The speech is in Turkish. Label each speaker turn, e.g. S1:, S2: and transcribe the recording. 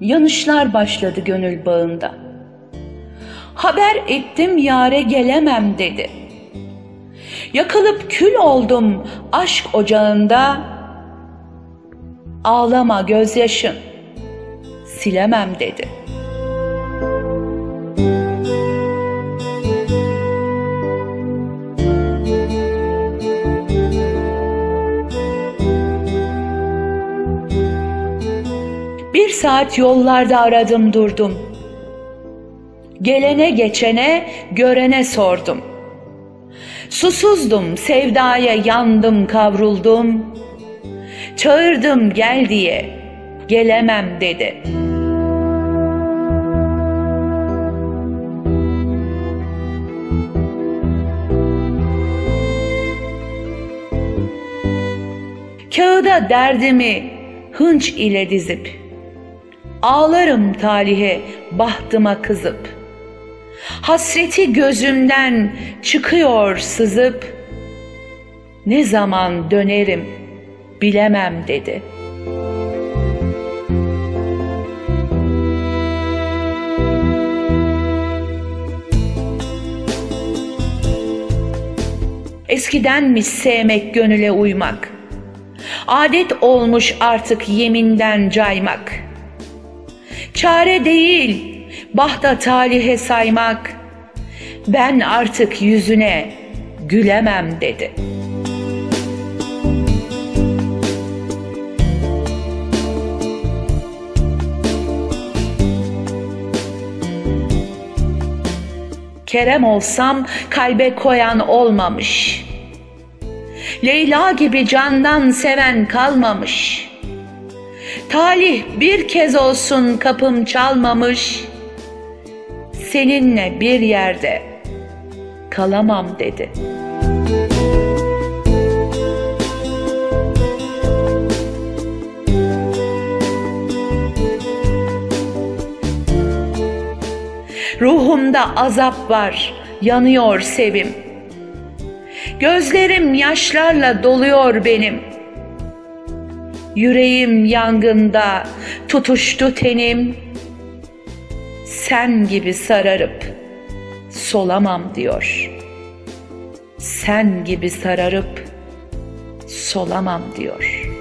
S1: yanışlar başladı gönül bağında. Haber ettim yare gelemem dedi. Yakılıp kül oldum aşk ocağında. Ağlama gözyaşın, silemem dedi. Bir saat yollarda aradım durdum. Gelene geçene görene sordum. Susuzdum sevdaya yandım kavruldum. Çağırdım gel diye gelemem dedi. Kağıda derdimi hınç ile dizip Ağlarım talihe bahtıma kızıp Hasreti gözümden çıkıyor sızıp Ne zaman dönerim bilemem dedi. Eskidenmiş sevmek gönüle uymak. Adet olmuş artık yeminden caymak.'' Çare değil bahta talihe saymak. Ben artık yüzüne gülemem dedi. Kerem olsam kalbe koyan olmamış. Leyla gibi candan seven kalmamış.'' Talih bir kez olsun kapım çalmamış. Seninle bir yerde kalamam dedi. Ruhumda azap var, yanıyor sevim. Gözlerim yaşlarla doluyor benim.'' Yüreğim yangında tutuştu tenim. Sen gibi sararıp solamam diyor. Sen gibi sararıp solamam diyor.''